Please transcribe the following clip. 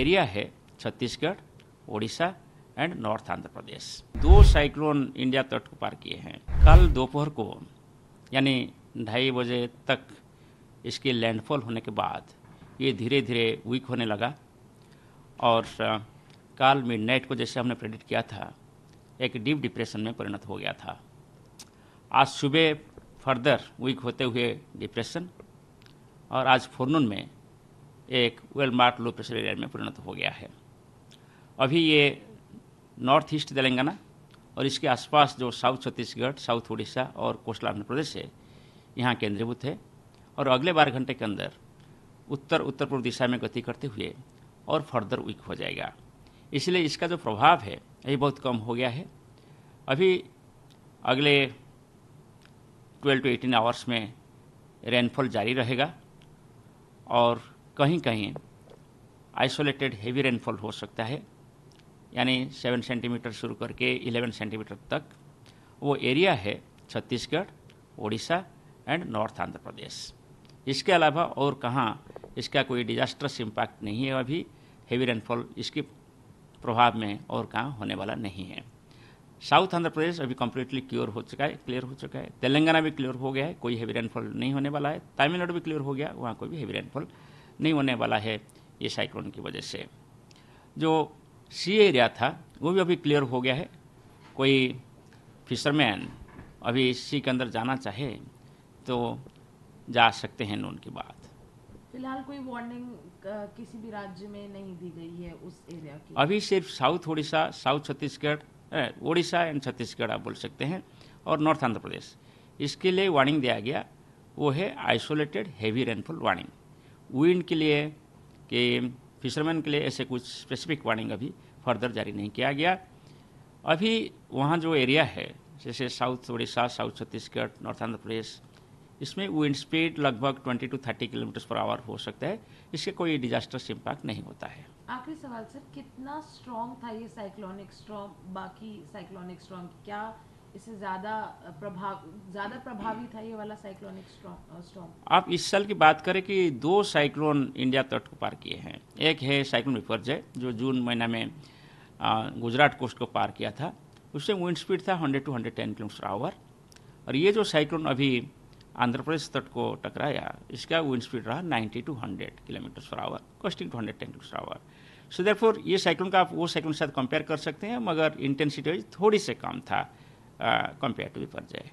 Area है Chhattisgarh, Odisha and north Andhra Pradesh दो cyclone India तट को पार किए हैं। कल दोपहर को, यानी ढाई बजे तक इसके लैंडफॉल होने के बाद ये धीरे धीरे वीक होने लगा। और कल मिडनाइट को जैसे हमने प्रेडिक्ट किया था, एक डीप डिप्रेशन में परिणत हो गया था। आज सुबह फर्दर वीक होते हुए डिप्रेशन और आज फोरनून में एक well mark low pressure area में परिणत हो गया है। अभी ये नॉर्थ ईस्ट तेलंगाना और इसके आसपास जो साउथ छत्तीसगढ़, साउथ उड़ीसा और कोस्टल आंध्र प्रदेश है, यहाँ केंद्रीभूत है और अगले बारह घंटे के अंदर उत्तर उत्तर पूर्व दिशा में गति करते हुए और फर्दर वीक हो जाएगा। इसलिए इसका जो प्रभाव है, ये बहुत कम हो गया है। अभी अगले 12 टू 18 आवर्स में रेनफॉल जारी रहेगा और कहीं कहीं आइसोलेटेड हेवी रेनफॉल हो सकता है, यानी सेवन सेंटीमीटर शुरू करके इलेवन सेंटीमीटर तक। वो एरिया है छत्तीसगढ़, ओडिशा एंड नॉर्थ आंध्र प्रदेश। इसके अलावा और कहाँ इसका कोई डिजास्टरस इम्पैक्ट नहीं है अभी। हेवी रेनफॉल इसके प्रभाव में और कहाँ होने वाला नहीं है। साउथ आंध्र प्रदेश अभी कम्प्लीटली क्लियर हो चुका है क्लियर हो चुका है। तेलंगाना भी क्लियर हो गया है, कोई हेवी रेनफॉल नहीं होने वाला है। तमिलनाडु भी क्लियर हो गया, वहाँ कोई भी हेवी रेनफॉल नहीं होने वाला है ये साइक्लोन की वजह से। जो सी एरिया था वो भी अभी क्लियर हो गया है। कोई फिशरमैन अभी सी के अंदर जाना चाहे तो जा सकते हैं नून की बात फ़िलहाल कोई वार्निंग किसी भी राज्य में नहीं दी गई है उस एरिया की। अभी सिर्फ़ south Orissa south Chhattisgarh Orissa and Chhattisgarh आप बोल सकते हैं और नॉर्थ आंध्र प्रदेश इसके लिए वार्निंग दिया गया वो है isolated heavy rainfall warning wind के लिए, कि फिशरमैन के लिए ऐसे कुछ स्पेसिफिक वार्निंग अभी फर्दर जारी नहीं किया गया। अभी वहाँ जो एरिया है, जैसे south Orissa south Chhattisgarh north Andhra Pradesh इसमें विंड स्पीड लगभग 20 टू 30 किलोमीटर पर आवर हो सकता है। इसके कोई डिजास्टर्स इम्पैक्ट नहीं होता है। आखिरी सवाल, सर, कितना स्ट्रॉन्ग था ये साइक्लोनिक स्ट्रॉम बाकी साइक्लोनिक स्ट्रॉम क्या इससे ज़्यादा प्रभाव, ज़्यादा प्रभावी था ये वाला साइक्लोनिक स्टॉर्म आप इस साल की बात करें कि दो साइक्लोन इंडिया तट को पार किए हैं। एक है साइक्लोन विपर्जय जो जून महीना में गुजरात कोस्ट को पार किया था। उससे विंड स्पीड था 100 टू 110 किलोमीटर आवर और ये जो साइक्लोन अभी आंध्र प्रदेश तट को टकराया, इसका विंड स्पीड रहा 90 to 100 kilometre per hour coasting to 110 kilometre hour so therefore ये साइक्लोन का आप, वो साइक्लोन के साथ कंपेयर कर सकते हैं, मगर इंटेंसिटी थोड़ी से कम था। Compare to विपर्जय